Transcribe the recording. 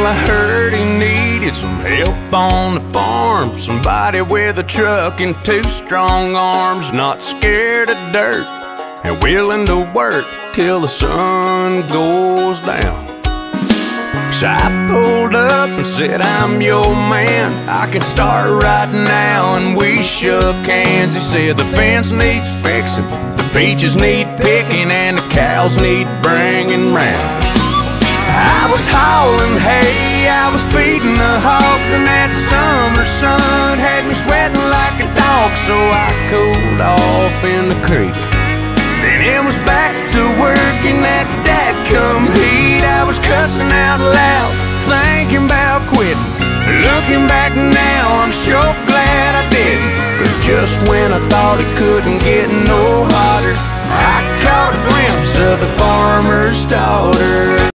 Well, I heard he needed some help on the farm. Somebody with a truck and two strong arms, not scared of dirt and willing to work till the sun goes down. So I pulled up and said, I'm your man. I can start right now. And we shook hands. He said, The fence needs fixing, the peaches need picking, and the cows need bringing round. I was feeding the hogs, and that summer sun had me sweating like a dog. So I cooled off in the creek. Then it was back to work in that dad come heat. I was cussing out loud, thinking about quitting. Looking back now, I'm sure glad I didn't. Cause just when I thought it couldn't get no hotter, I caught a glimpse of the farmer's daughter